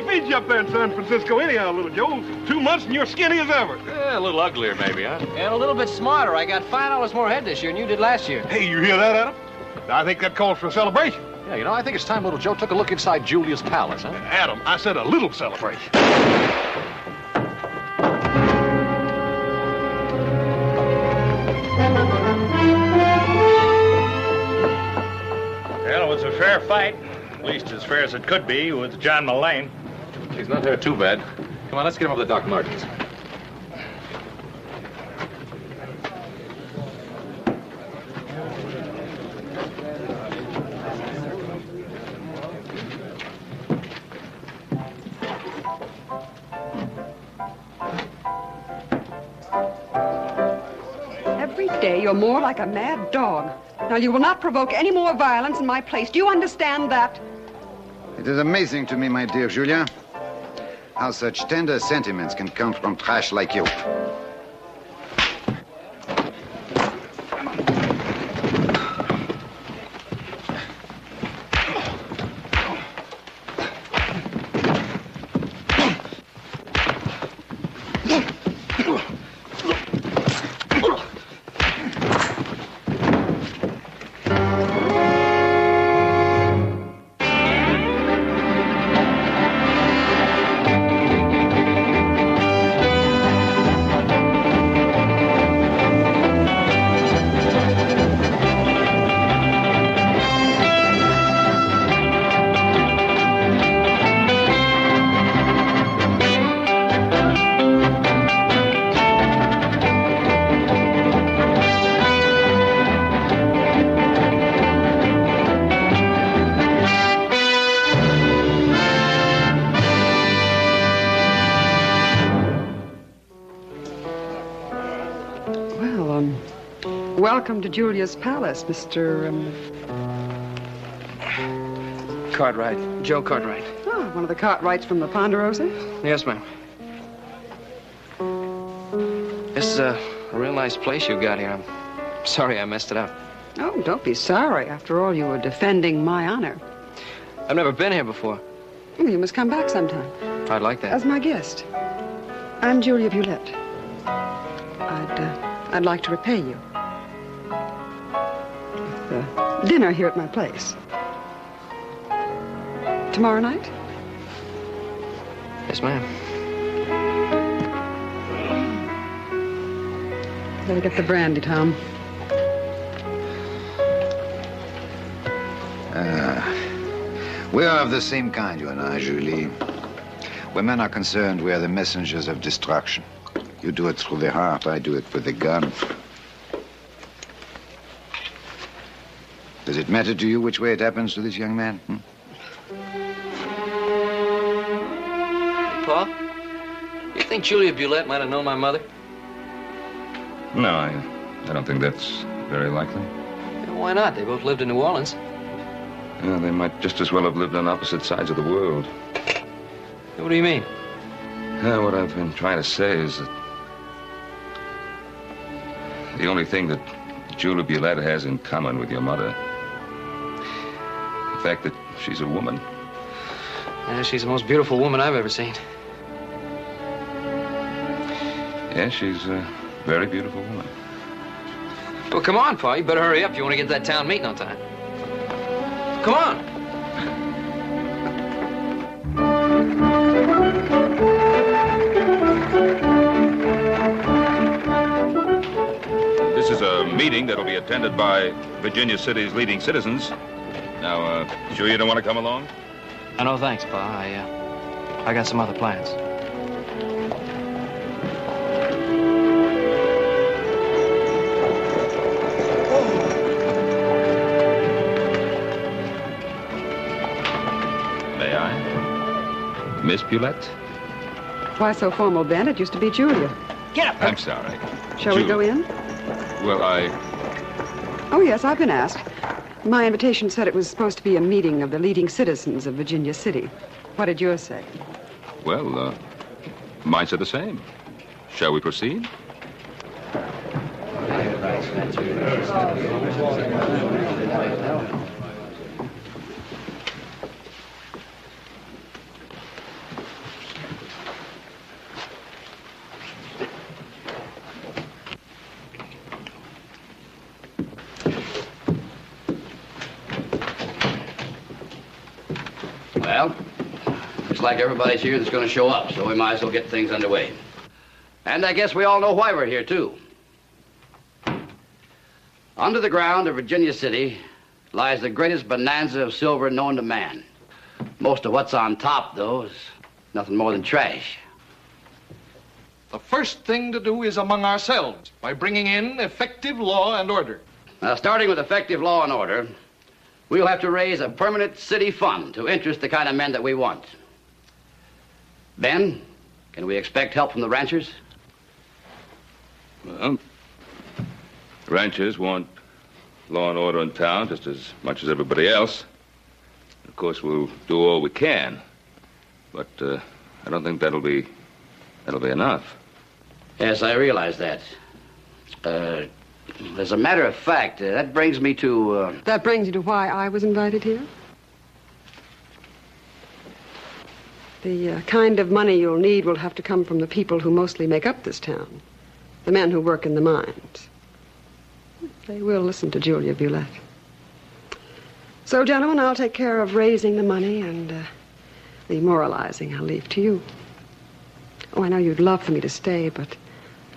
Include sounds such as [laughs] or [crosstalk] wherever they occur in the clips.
he feeds you up there in San Francisco anyhow, little Joe? Two months and you're skinny as ever. Yeah, a little uglier maybe, huh? And a little bit smarter. I got five dollars more head this year than you did last year. Hey, you hear that, Adam? I think that calls for a celebration. Yeah, you know, I think it's time little Joe took a look inside Julia's palace, huh? Adam, I said a little celebration. Well, it was a fair fight. At least as fair as it could be with John Mullane. He's not hurt too bad. Come on, let's get him over to Doc Martin's. Every day you're more like a mad dog. Now, you will not provoke any more violence in my place. Do you understand that? It is amazing to me, my dear Julien, how such tender sentiments can come from trash like you. Welcome to Julia's palace, Mr. Um, Cartwright. Joe Cartwright. oh, one of the Cartwrights from the Ponderosa. Yes, ma'am. This is a, real nice place you've got here. I'm sorry I messed it up. Oh, don't be sorry. After all, you were defending my honor. I've never been here before. Well, you must come back sometime I'd like that. as my guest. I'm Julia Bulette. I'd, uh, I'd like to repay you uh, dinner here at my place. Tomorrow night? Yes, ma'am. Better get the brandy, Tom. We are of the same kind, you and I, Julie. Where men are concerned, we are the messengers of destruction. You do it through the heart, I do it with the gun. Does it matter to you which way it happens to this young man? hmm? Pa, you think Julia Bulette might have known my mother? No, I, I don't think that's very likely. Yeah, Why not? They both lived in New Orleans. Yeah, they might just as well have lived on opposite sides of the world. What do you mean? Yeah, what I've been trying to say is that the only thing that Julia Bulette has in common with your mother, the fact that she's a woman. Yeah, she's the most beautiful woman I've ever seen. Yeah, she's a very beautiful woman. Well, come on, Pa. You better hurry up you want to get to that town meeting on time. Come on. This is a meeting that'll be attended by Virginia City's leading citizens. Now, uh, sure you don't want to come along? I no thanks, Pa. I, uh, I got some other plans. May I? Miss Bulette? Why so formal, Ben? It used to be Julia. Get up! I'm sorry. Shall we go in? Well, I. Oh, yes, I've been asked. My invitation said it was supposed to be a meeting of the leading citizens of Virginia City. What did yours say? Well, uh, mine said the same. Shall we proceed? Looks like everybody's here that's going to show up, so we might as well get things underway. And I guess we all know why we're here, too. Under the ground of Virginia City lies the greatest bonanza of silver known to man. Most of what's on top, though, is nothing more than trash. The first thing to do is among ourselves by bringing in effective law and order. Now, starting with effective law and order, we'll have to raise a permanent city fund to interest the kind of men that we want. Ben, can we expect help from the ranchers? Well, ranchers want law and order in town just as much as everybody else. Of course, we'll do all we can, but uh, I don't think that'll be that'll be enough. Yes, I realize that. Uh, as a matter of fact, uh, that brings me to. Uh, That brings you to why I was invited here? The uh, kind of money you'll need will have to come from the people who mostly make up this town. The men who work in the mines. They will listen to Julia Bulette. So, gentlemen, I'll take care of raising the money and uh, the moralizing I'll leave to you. Oh, I know you'd love for me to stay, but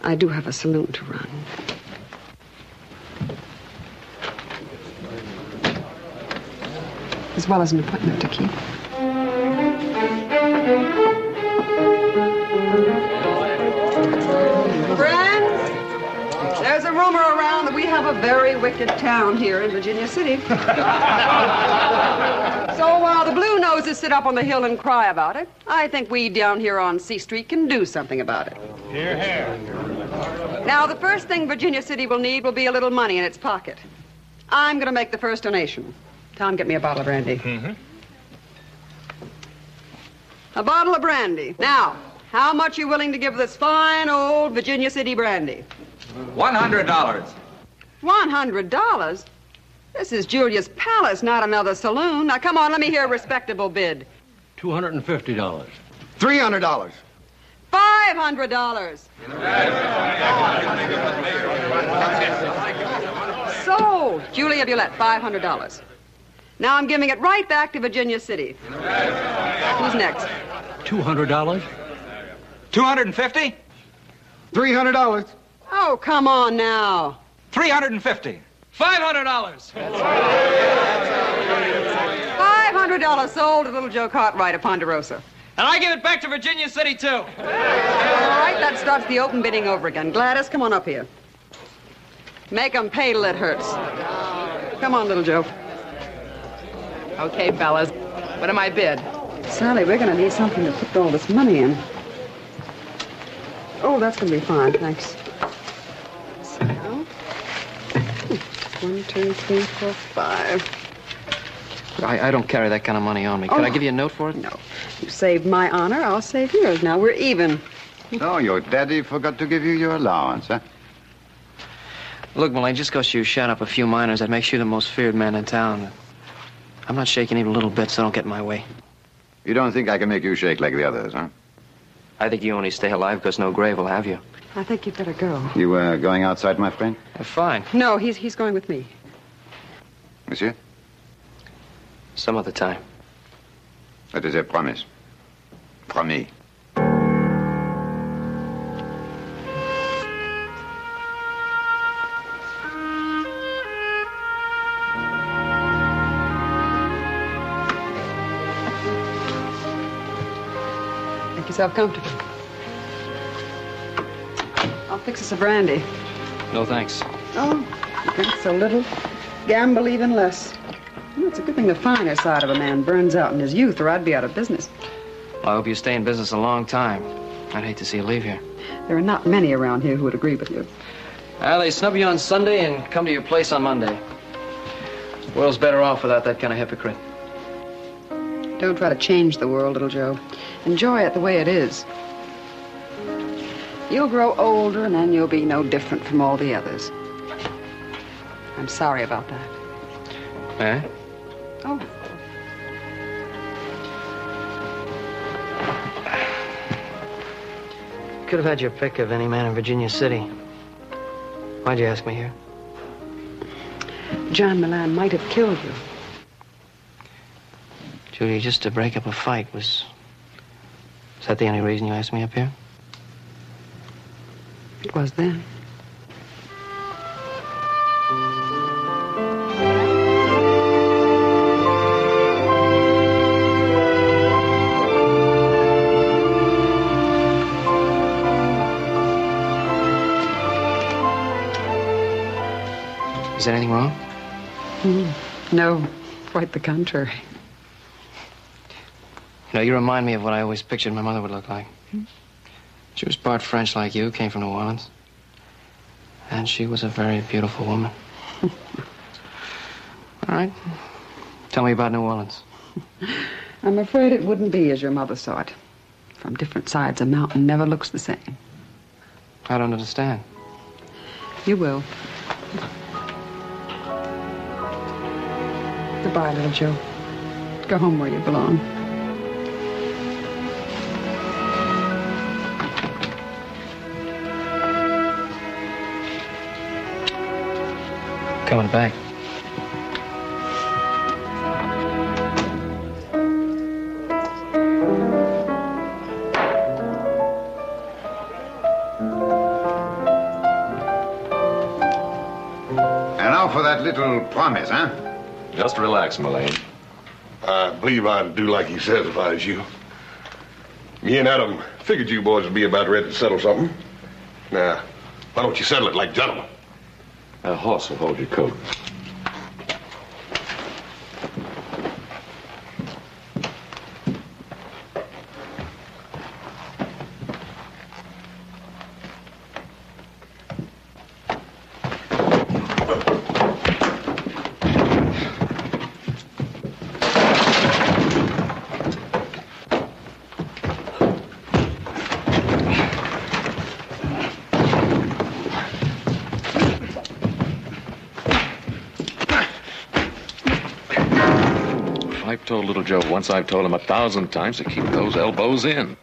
I do have a saloon to run. As well as an appointment to keep. Have a very wicked town here in Virginia City. [laughs] so while the Blue Noses sit up on the hill and cry about it, I think we down here on C Street can do something about it. Here, here. Now, the first thing Virginia City will need will be a little money in its pocket. I'm going to make the first donation. Tom, get me a bottle of brandy. Mm-hmm. A bottle of brandy. Now, how much are you willing to give this fine old Virginia City brandy? $100. One hundred dollars? This is Julia's Palace, not another saloon. Now, come on, let me hear a respectable bid. $250. $300. Five hundred dollars. Sold. Julia Bulette, five hundred dollars. Now I'm giving it right back to Virginia City. Who's next? $200. 250? $300. Oh, come on now. 350. $500. Five hundred dollars sold to little Joe Cartwright of Ponderosa. And I give it back to Virginia City, too. All right, that starts the open bidding over again. Gladys, come on up here. Make 'em pay till it hurts. Come on, little Joe. Okay, fellas. What am I bid? Sally, we're going to need something to put all this money in. Oh, that's going to be fine, thanks. So, one, two, three, four, five. I, I don't carry that kind of money on me. Could Oh. I give you a note for it? No. You saved my honor, I'll save yours. Now we're even. oh, your daddy forgot to give you your allowance, huh? Look, Malane, just because you shot up a few miners, that makes you the most feared man in town. I'm not shaking even a little bit, so don't get in my way. You don't think I can make you shake like the others, huh? I think you only stay alive because no grave will have you. I think you'd better go. You uh, going outside, my friend? Uh, fine. No, he's he's going with me. Monsieur? Some other time. That is a promise. Promis. Make yourself comfortable. Fix us a brandy. No thanks. Oh, you drink so little, gamble even less. Know, it's a good thing the finer side of a man burns out in his youth, or I'd be out of business. Well, I hope you stay in business a long time. I'd hate to see you leave here. There are not many around here who would agree with you. Well, they snub you on Sunday and come to your place on Monday. The World's better off without that kind of hypocrite. Don't try to change the world, little Joe. Enjoy it the way it is. You'll grow older, and then you'll be no different from all the others. I'm sorry about that. Eh? Oh. Could have had your pick of any man in Virginia City. Why'd you ask me here? John Milan might have killed you. Julia, just to break up a fight was Is that the only reason you asked me up here? It was then. Is there anything wrong? Hmm. No, quite the contrary. You know, you remind me of what I always pictured my mother would look like. She was part French like you, came from New Orleans. And she was a very beautiful woman. [laughs] All right. Tell me about New Orleans. [laughs] I'm afraid it wouldn't be as your mother saw it. From different sides, a mountain never looks the same. I don't understand. You will. Goodbye, little Joe. Go home where you belong. Coming back. And now for that little promise, huh? Just relax, Mullane. I believe I'd do like he says if I was you. Me and Adam figured you boys would be about ready to settle something. Now, why don't you settle it like gentlemen? A horse will hold your coat. I've told little Joe once, I've told him a thousand times to keep those elbows in.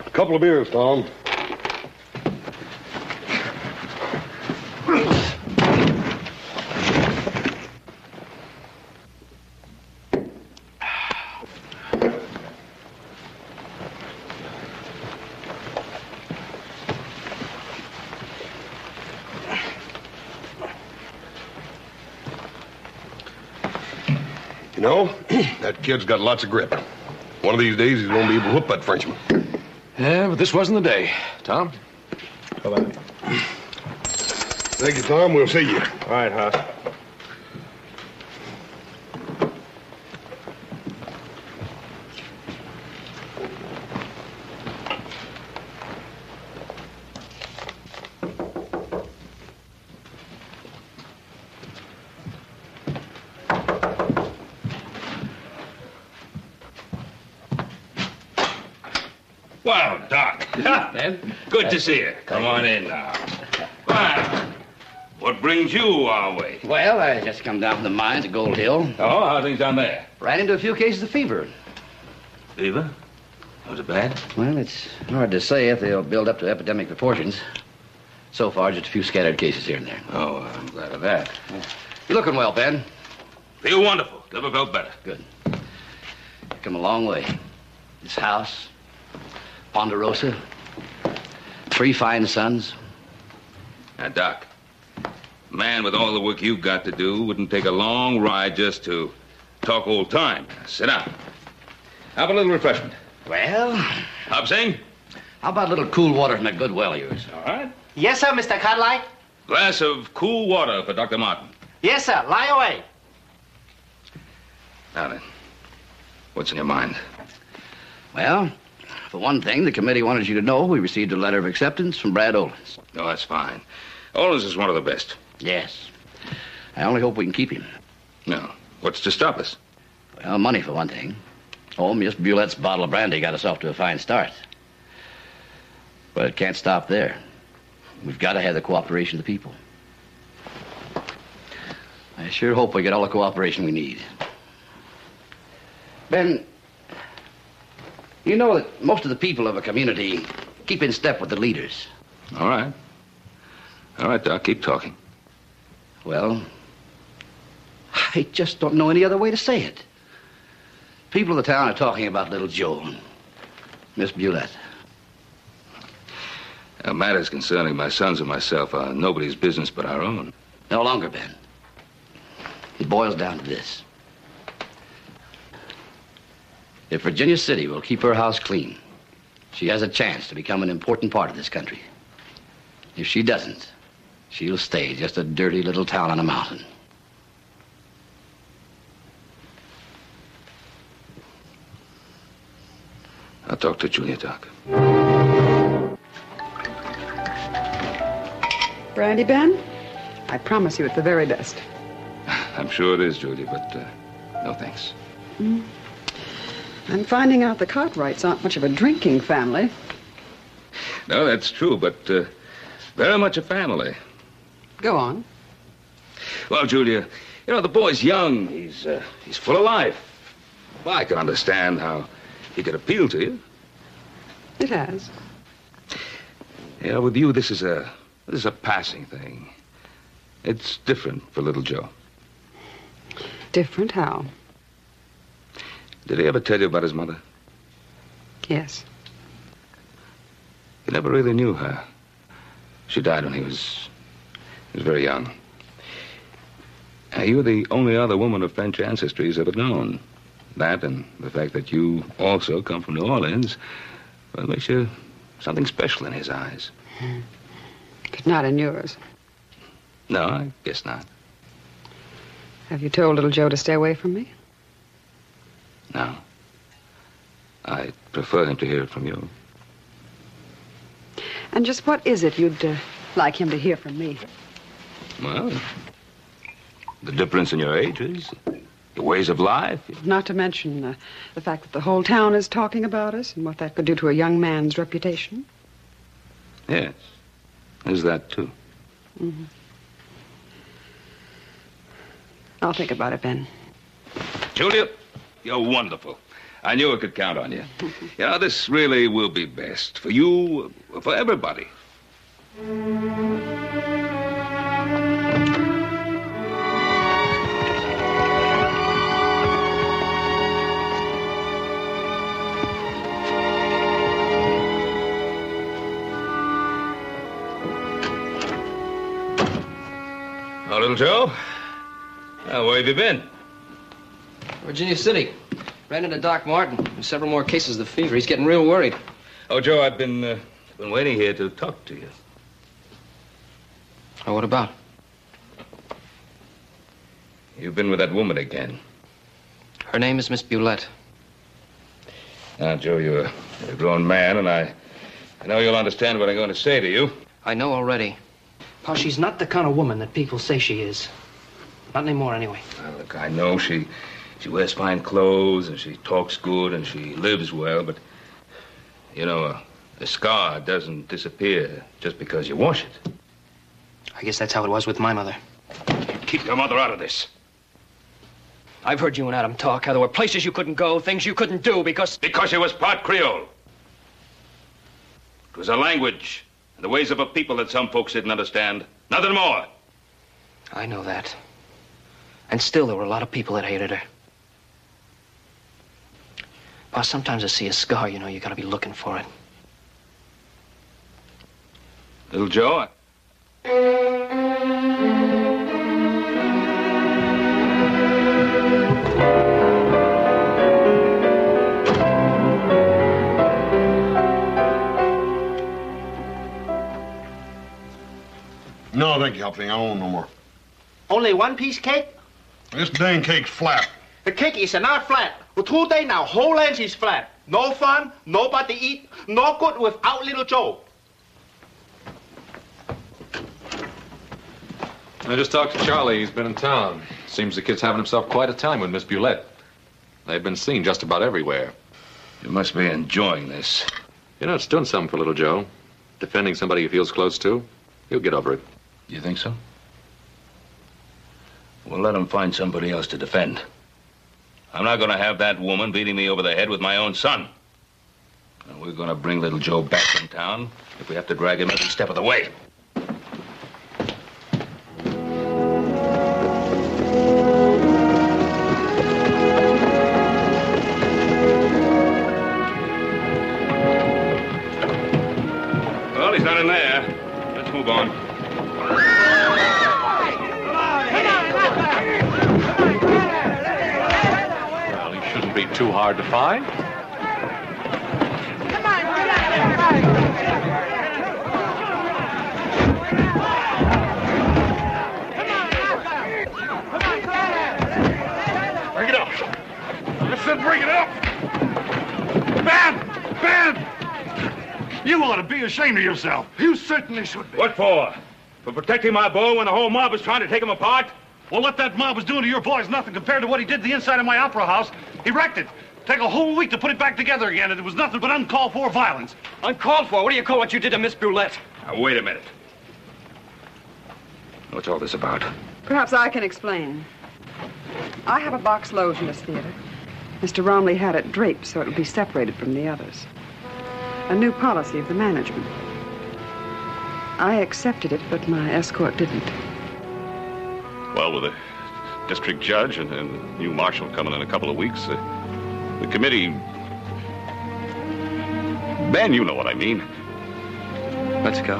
A couple of beers, Tom. You know, that kid's got lots of grip. One of these days, he's going to be able to whoop that Frenchman. Yeah, but this wasn't the day. Tom? Bye-bye. Thank you, Tom. We'll see you. All right, Hoss. Well, Doc. Good to see you. Come on in now. Well, what brings you our way? Well, I just come down from the mines at Gold Hill. Oh, how are things down there? Ran into a few cases of fever. Fever? Was it bad? Well, it's hard to say if they'll build up to epidemic proportions. So far, just a few scattered cases here and there. Oh, I'm glad of that. You're looking well, Ben. Feel wonderful. Never felt better. Good. You've Come a long way. This house, Ponderosa, three fine sons. Now, Doc, a man with all the work you've got to do wouldn't take a long ride just to talk old time. Sit down. Have a little refreshment. Well, Hop Sing? how about a little cool water from that good well of yours? All right. Yes, sir, Mr. Cartlight. Glass of cool water for Dr. Martin. Yes, sir. Lie away. Now then, what's in your mind? Well, for one thing, the committee wanted you to know we received a letter of acceptance from Brad Olens. No, oh, that's fine. Olens is one of the best. Yes. I only hope we can keep him. No. What's to stop us? Well, money for one thing. Oh, Miss Bulette's bottle of brandy got us off to a fine start. But it can't stop there. We've got to have the cooperation of the people. I sure hope we get all the cooperation we need. Ben, you know that most of the people of a community keep in step with the leaders. All right. All right, Doc, keep talking. Well, I just don't know any other way to say it. People of the town are talking about little Joe and Miss Bulette. Now, matters concerning my sons and myself are nobody's business but our own. No longer, Ben. It boils down to this. If Virginia City will keep her house clean, she has a chance to become an important part of this country. If she doesn't, she'll stay just a dirty little town on a mountain. I'll talk to Julia, Doc. Brandy, Ben? I promise you it's the very best. I'm sure it is, Julia, but uh, no thanks. Mm. I'm finding out the Cartwrights aren't much of a drinking family. No, that's true, but uh, very much a family. Go on. Well, Julia, you know, the boy's young. He's, uh, he's full of life. Well, I can understand how he could appeal to you. It has. Yeah, with you, this is a this is a passing thing. It's different for little Joe. Different how? Did he ever tell you about his mother? Yes. He never really knew her. She died when he was he was very young. Now, you're the only other woman of French ancestry he's ever known. That and the fact that you also come from New Orleans, well, makes you something special in his eyes. But not in yours. No, I guess not. Have you told little Joe to stay away from me? No. I'd prefer him to hear it from you. And just what is it you'd uh, like him to hear from me? Well, the difference in your ages, your ways of life. Not to mention uh, the fact that the whole town is talking about us and what that could do to a young man's reputation. Yes. There's that, too. Mm-hmm. I'll think about it, Ben. Julia, you're wonderful. I knew I could count on you. [laughs] you know, this really will be best for you, for everybody. Oh, little Joe. Uh, where have you been? Virginia City. Ran into Doc Martin. There's several more cases of the fever. He's getting real worried. Oh, Joe, I've been uh, been waiting here to talk to you. Oh, what about? You've been with that woman again. Her name is Miss Bulette. Now, Joe, you're a, you're a grown man, and I, I know you'll understand what I'm going to say to you. I know already. Pa, she's not the kind of woman that people say she is. Not anymore, anyway. Well, look, I know she, she wears fine clothes, and she talks good, and she lives well, but, you know, a, a scar doesn't disappear just because you wash it. I guess that's how it was with my mother. Keep your mother out of this. I've heard you and Adam talk how there were places you couldn't go, things you couldn't do because. Because she was part Creole. It was a language and the ways of a people that some folks didn't understand. Nothing more. I know that. And still, there were a lot of people that hated her. Pa, sometimes I see a scar, you know, you gotta be looking for it. Little Joe, I... No, thank you, Hop Sing. I don't want no more. Only one piece cake? This dang cake's flat. The cake is not flat. For two days now, whole land is flat. No fun, nobody eat, no good without little Joe. I just talked to Charlie. He's been in town. Seems the kid's having himself quite a time with Miss Bulette. They've been seen just about everywhere. You must be enjoying this. You know, it's doing something for little Joe. Defending somebody he feels close to. He'll get over it. You think so? Well, let him find somebody else to defend. I'm not going to have that woman beating me over the head with my own son. And we're going to bring little Joe back in town if we have to drag him every step of the way. Hard to find. Bring it up. I said bring it up. Ben! Ben! You ought to be ashamed of yourself. You certainly should be. What for? For protecting my boy when the whole mob was trying to take him apart? Well, what that mob was doing to your boy is nothing compared to what he did to the inside of my opera house. He wrecked it. Take a whole week to put it back together again, and it was nothing but uncalled for violence. Uncalled for? What do you call what you did to Miss Bulette? Now, wait a minute. What's all this about? Perhaps I can explain. I have a box loge in this theater. Mr. Romley had it draped so it would be separated from the others. A new policy of the management. I accepted it, but my escort didn't. Well, with a district judge and, and the new marshal coming in a couple of weeks, uh, the committee. Ben, you know what I mean. Let's go.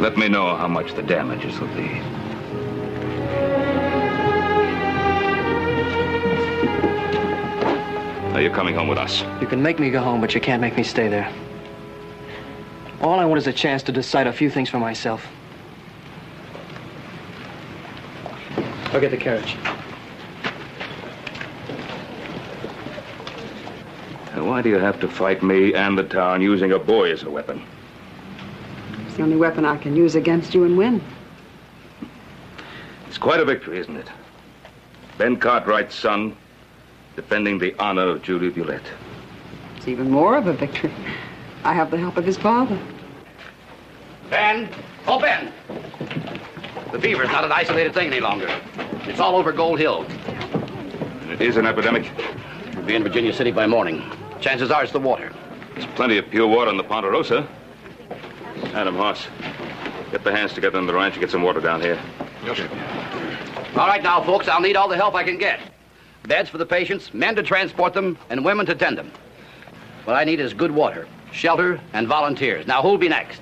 Let me know how much the damages will be. Are you're coming home with us? You can make me go home, but you can't make me stay there. All I want is a chance to decide a few things for myself. I'll get the carriage. Now, why do you have to fight me and the town using a boy as a weapon? It's the only weapon I can use against you and win. It's quite a victory, isn't it? Ben Cartwright's son defending the honor of Julie Bulette. It's even more of a victory. I have the help of his father. Ben! Oh, Ben! The fever's not an isolated thing any longer. It's all over Gold Hill. It is an epidemic. We'll be in Virginia City by morning. Chances are it's the water. There's plenty of pure water in the Ponderosa. Adam Hoss, get the hands together on the ranch and get some water down here. Yes, sir. All right, now, folks, I'll need all the help I can get. Beds for the patients, men to transport them, and women to tend them. What I need is good water, shelter, and volunteers. Now, who'll be next?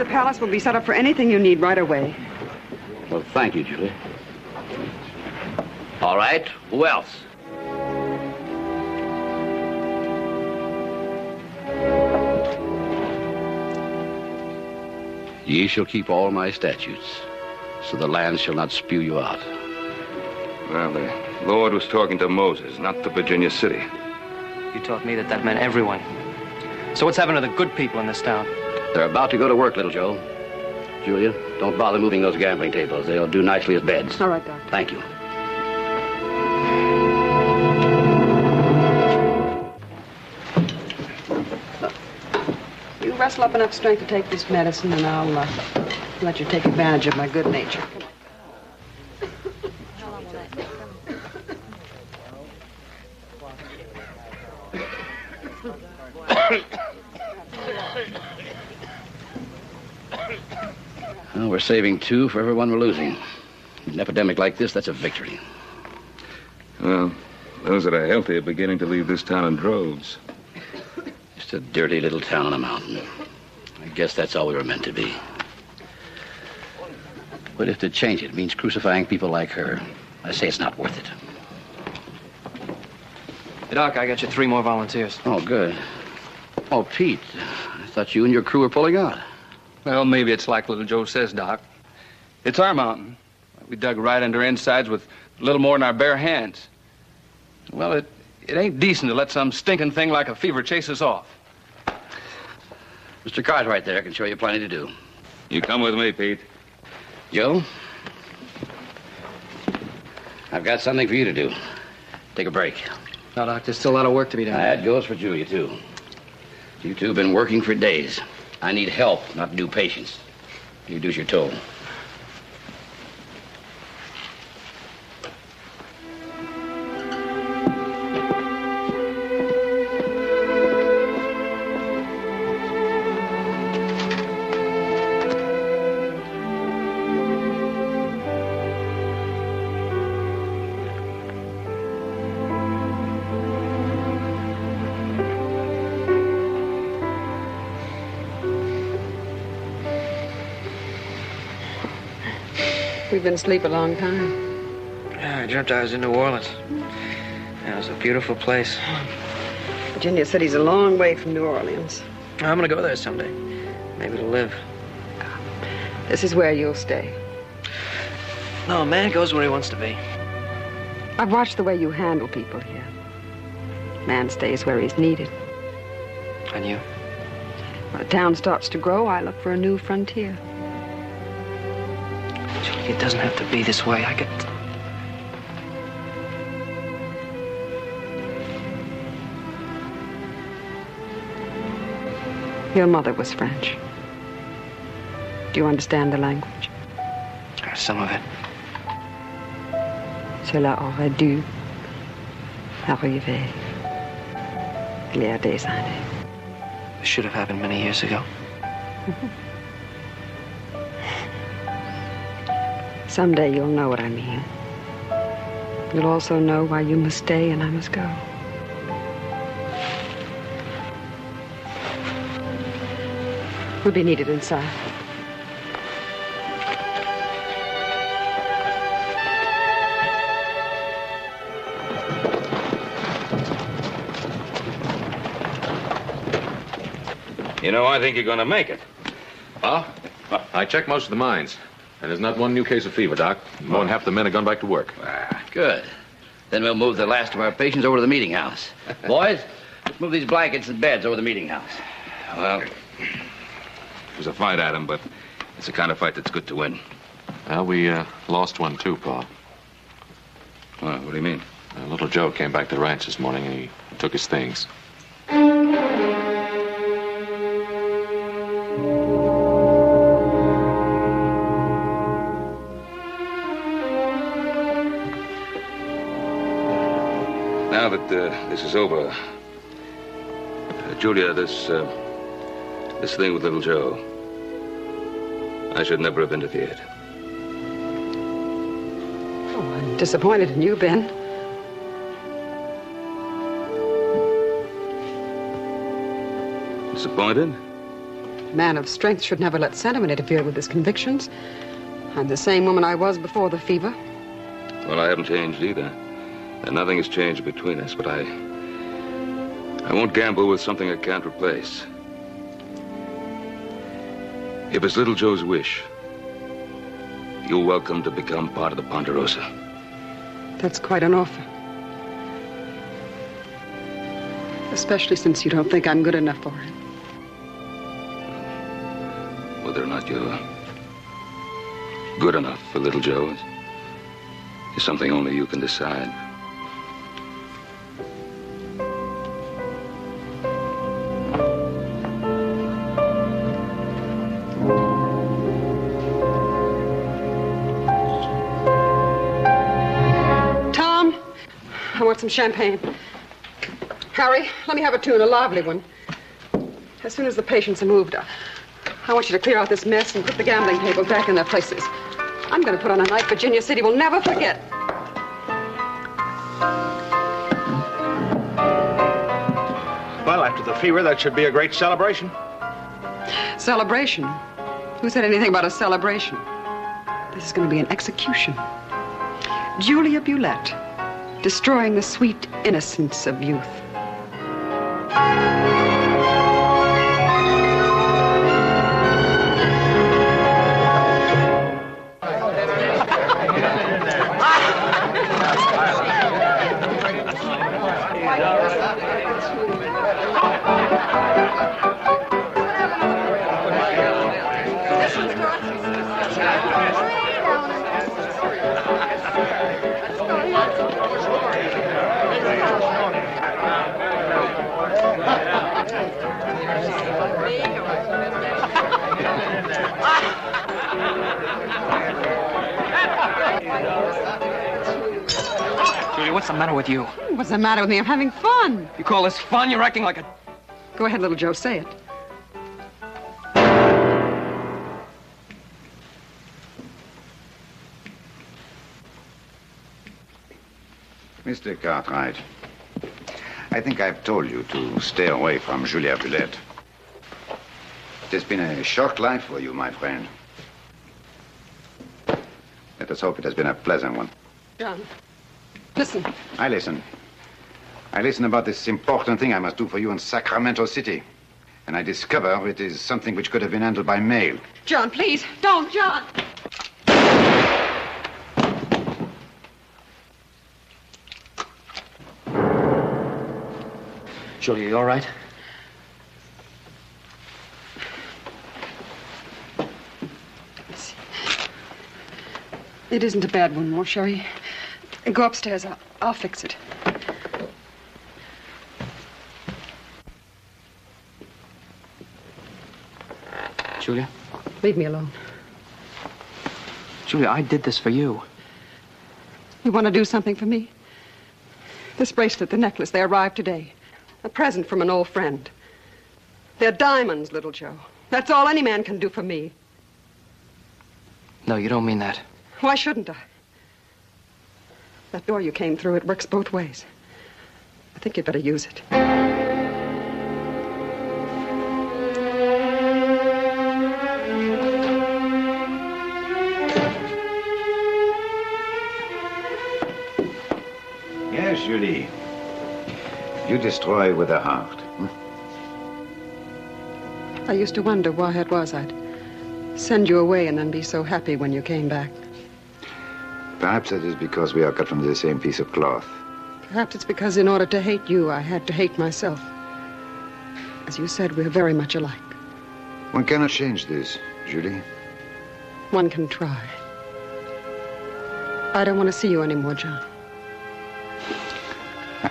The palace will be set up for anything you need right away. Well, thank you, Julie. All right, who else? Ye shall keep all my statutes, so the land shall not spew you out. Well, the Lord was talking to Moses, not to Virginia City. You taught me that that meant everyone. So what's happened to the good people in this town? They're about to go to work, little Joe. Julia, don't bother moving those gambling tables. They'll do nicely as beds. All right, Doctor. Thank you. Look, You wrestle up enough strength to take this medicine, and I'll uh, let you take advantage of my good nature. Saving two for everyone we're losing. An epidemic like this, that's a victory. Well, those that are healthy are beginning to leave this town in droves. Just a dirty little town on a mountain. I guess that's all we were meant to be. But if to change it means crucifying people like her, I say it's not worth it. Hey, Doc, I got you three more volunteers. Oh, good. Oh, Pete, I thought you and your crew were pulling out. Well, maybe it's like little Joe says, Doc. It's our mountain. We dug right under insides with a little more than our bare hands. Well, it, it ain't decent to let some stinking thing like a fever chase us off. Mr. Cartwright there can show you plenty to do. You come with me, Pete. Joe? I've got something for you to do. Take a break. No, Doc, there's still a lot of work to be done. That goes for Julia, too. You two have been working for days. I need help, not new patients. You your as been asleep a long time. Yeah, I dreamt I was in New Orleans. Yeah, it was a beautiful place. Virginia City's a long way from New Orleans. I'm gonna go there someday. Maybe to live. This is where you'll stay. No, a man goes where he wants to be. I've watched the way you handle people here. Man stays where he's needed. And you? When the town starts to grow, I look for a new frontier. It doesn't have to be this way. I could. Your mother was French. Do you understand the language? Uh, some of it. Cela aurait dû arriver il y a des années. This should have happened many years ago. [laughs] Someday you'll know what I mean. You'll also know why you must stay and I must go. We'll be needed inside. You know, I think you're going to make it. Well, I checked most of the mines, and there's not one new case of fever, Doc. More than half the men have gone back to work. Ah, good. Then we'll move the last of our patients over to the meeting house. [laughs] Boys, let's move these blankets and beds over to the meeting house. Well, it was a fight, Adam, but it's the kind of fight that's good to win. Well, we uh, lost one too, Pa. Well, what do you mean? Uh, little Joe came back to the ranch this morning and he took his things. That uh, this is over, uh, Julia, this uh, this thing with little Joe, I should never have interfered. Oh, I'm disappointed in you, Ben. Disappointed? A man of strength should never let sentiment interfere with his convictions. I'm the same woman I was before the fever. Well, I haven't changed either. And nothing has changed between us, but I. I won't gamble with something I can't replace. If it's little Joe's wish, you're welcome to become part of the Ponderosa. That's quite an offer. Especially since you don't think I'm good enough for it. Whether or not you're good enough for little Joe is, is something only you can decide. Champagne. Harry, let me have a tune, a lively one. As soon as the patients are moved, I want you to clear out this mess and put the gambling tables back in their places. I'm going to put on a night Virginia City will never forget. Well, after the fever, that should be a great celebration. Celebration? Who said anything about a celebration? This is going to be an execution. Julia Bulette, destroying the sweet innocence of youth. Julie, what's the matter with you? What's the matter with me? I'm having fun. You call this fun? You're acting like a. Go ahead, little Joe, say it. Mr. Cartwright, I think I've told you to stay away from Julia Bulette. It has been a short life for you, my friend. Let Let us hope it has been a pleasant one. John, listen. I listen. I listen about this important thing I must do for you in Sacramento City. And I discover it is something which could have been handled by mail. John, please, don't, John. Julia, you all right? It isn't a bad one, more, Sherry. Go upstairs. I'll, I'll fix it. Julia? Leave me alone. Julia, I did this for you. You want to do something for me? This bracelet, the necklace, they arrived today. A present from an old friend. They're diamonds, little Joe. That's all any man can do for me. No, you don't mean that. Why shouldn't I? That door you came through, it works both ways. I think you'd better use it. Yes, Julie. You destroy with a heart. hmm? I used to wonder why it was I'd send you away and then be so happy when you came back. Perhaps it is because we are cut from the same piece of cloth. Perhaps it's because in order to hate you, I had to hate myself. As you said, we're very much alike. One cannot change this, Julie. One can try. I don't want to see you anymore, John. [laughs]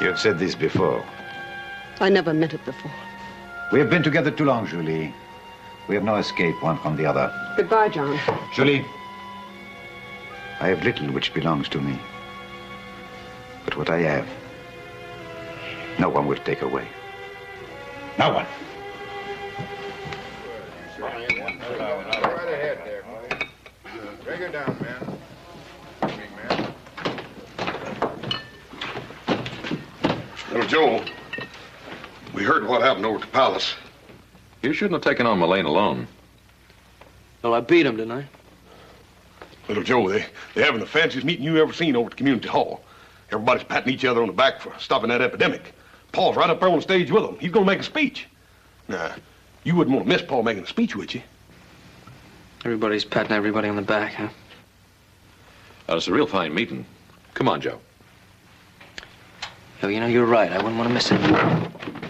You have said this before. I never meant it before. We have been together too long, Julie. We have no escape one from the other. Goodbye, John. Julie, I have little which belongs to me. But what I have, no one will take away. No one. Bring her down, man. Little Joe, we heard what happened over at the palace. You shouldn't have taken on Mullane alone. Well, I beat him, didn't I? Little Joe, they, they're having the fanciest meeting you ever seen over at the community hall. Everybody's patting each other on the back for stopping that epidemic. Pa's right up there on the stage with them. He's going to make a speech. Now, you wouldn't want to miss Paul making a speech, would you? Everybody's patting everybody on the back, huh? Uh, it's a real fine meeting. Come on, Joe. Yo, you know, you're right. I wouldn't want to miss it.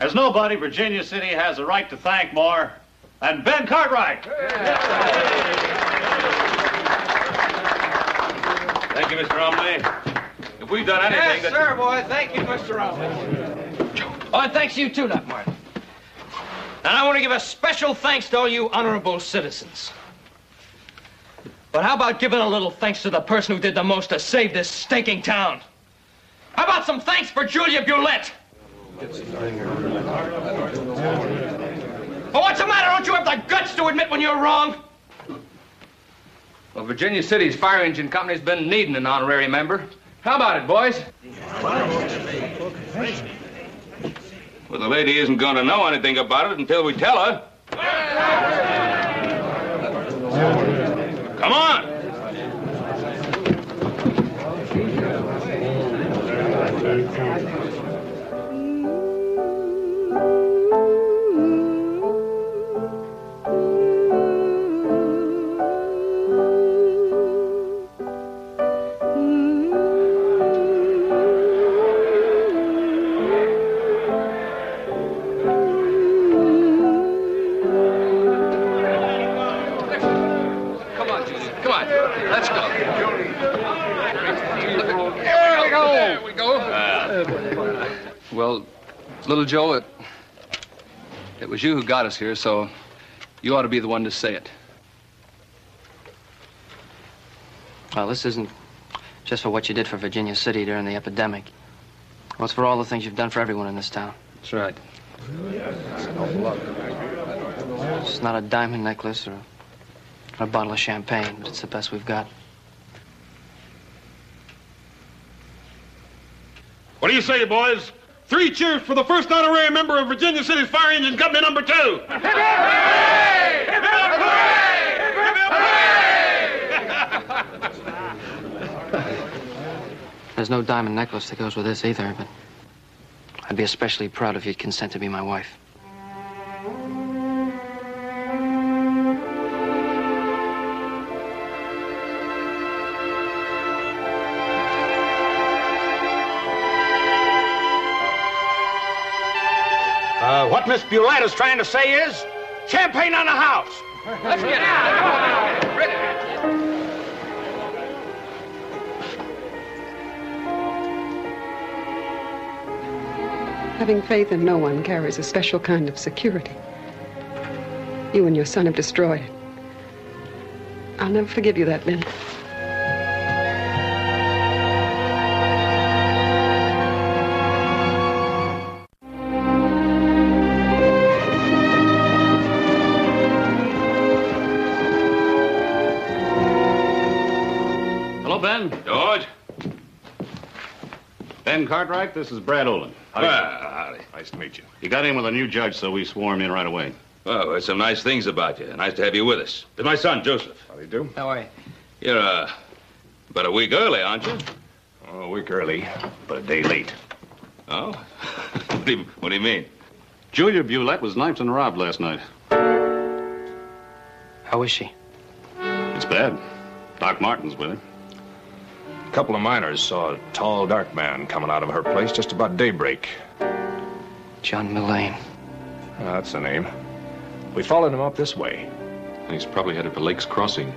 There's nobody Virginia City has a right to thank more than Ben Cartwright. Thank you, Mr. Romley. If we've done anything Yes, that... sir, boy. Thank you, Mr. Romley. Oh, and thanks to you too, Doc Martin. And I want to give a special thanks to all you honorable citizens. But how about giving a little thanks to the person who did the most to save this stinking town? How about some thanks for Julia Bulette? Well, what's the matter? Don't you have the guts to admit when you're wrong? Well, Virginia City's fire engine company's been needing an honorary member. How about it, boys? Well, the lady isn't going to know anything about it until we tell her. Come on. Little Joe, it, it was you who got us here, so you ought to be the one to say it. Well, this isn't just for what you did for Virginia City during the epidemic. Well, it's for all the things you've done for everyone in this town. That's right. It's not a diamond necklace or a bottle of champagne, but it's the best we've got. What do you say, boys? Three cheers for the first honorary member of Virginia City's Fire Engine Company number two. [laughs] There's no diamond necklace that goes with this either, but I'd be especially proud if you'd consent to be my wife. What Miss Bulette is trying to say is champagne on the house. Let's get out. Come on. Having faith in no one carries a special kind of security. You and your son have destroyed it. I'll never forgive you that, Ben. Ben Cartwright, this is Brad Olin. Howdy. Well, howdy. Nice to meet you. You got in with a new judge, so we swore him in right away. Well, there's some nice things about you. Nice to have you with us. It's my son, Joseph. How do you do? How are you? You're, uh, about a week early, aren't you? Oh, a week early, but a day late. Oh? [laughs] what, do you, what do you mean? Julia Bulette was knifed and robbed last night. How is she? It's bad. Doc Martin's with her. A couple of miners saw a tall, dark man coming out of her place just about daybreak. John Mullane. Ah, that's the name. We followed him up this way. He's probably headed for Lake's Crossing.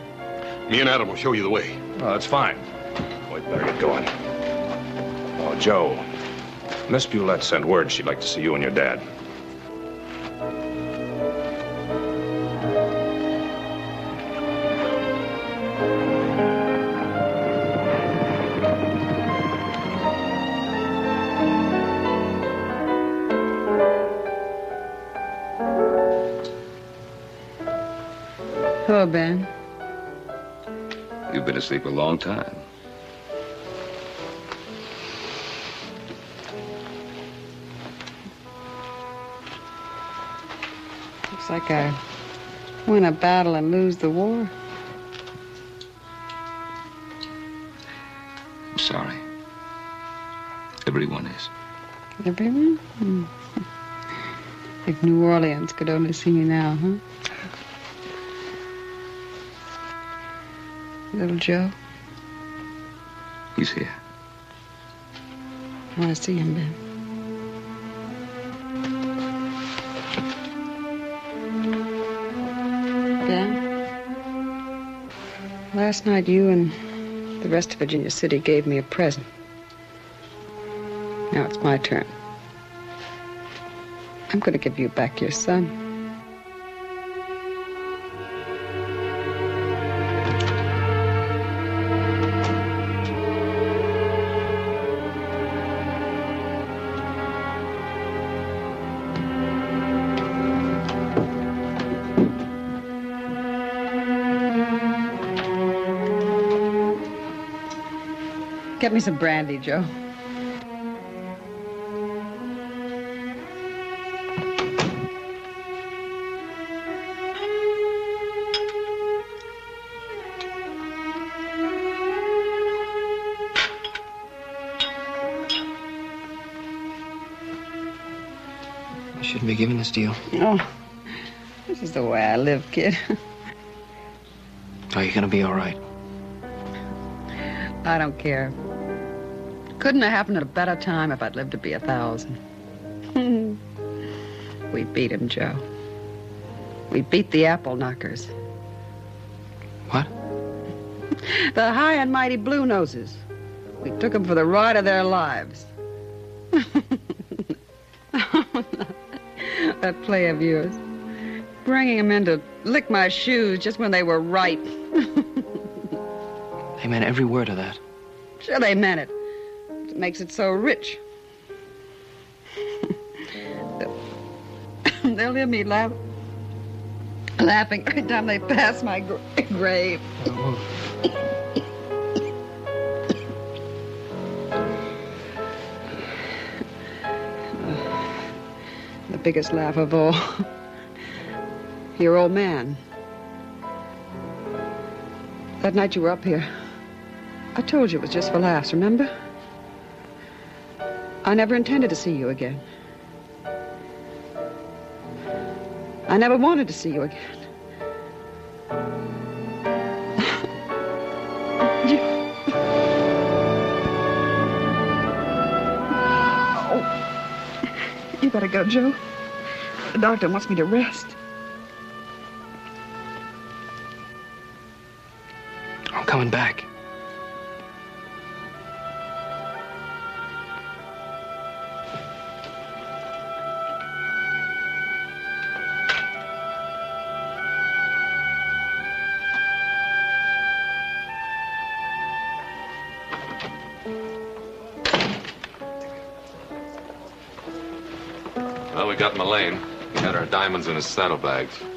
Me and Adam will show you the way. Oh, that's fine. We'd better get going. Oh, Joe. Miss Bulette sent word she'd like to see you and your dad. Hello, Ben. You've been asleep a long time. Looks like I win a battle and lose the war. I'm sorry. Everyone is. Everyone? Hmm. [laughs] If New Orleans could only see me now, huh? Little Joe, He's here. I want to see him, Ben. Ben? Last night, you and the rest of Virginia City gave me a present. Now it's my turn. I'm going to give you back your son. Some brandy, Joe. I shouldn't be giving this to you. Oh, this is the way I live, kid. Are you gonna be all right? I don't care. Couldn't have happened at a better time if I'd lived to be a thousand. [laughs] we beat him, Joe. We beat the apple knockers. What? [laughs] The high and mighty blue noses. We took them for the ride of their lives. [laughs] that play of yours. Bringing them in to lick my shoes just when they were ripe. They meant every word of that. Sure, they meant it. Makes it so rich. [laughs] They'll hear me laugh, laughing every time they pass my gra- grave. The biggest laugh of all. [laughs] Your old man. That night you were up here, I told you it was just for laughs, remember? I never intended to see you again. I never wanted to see you again. You- Oh. You better go, Joe. The doctor wants me to rest. I'm coming back. Diamonds in his saddlebags.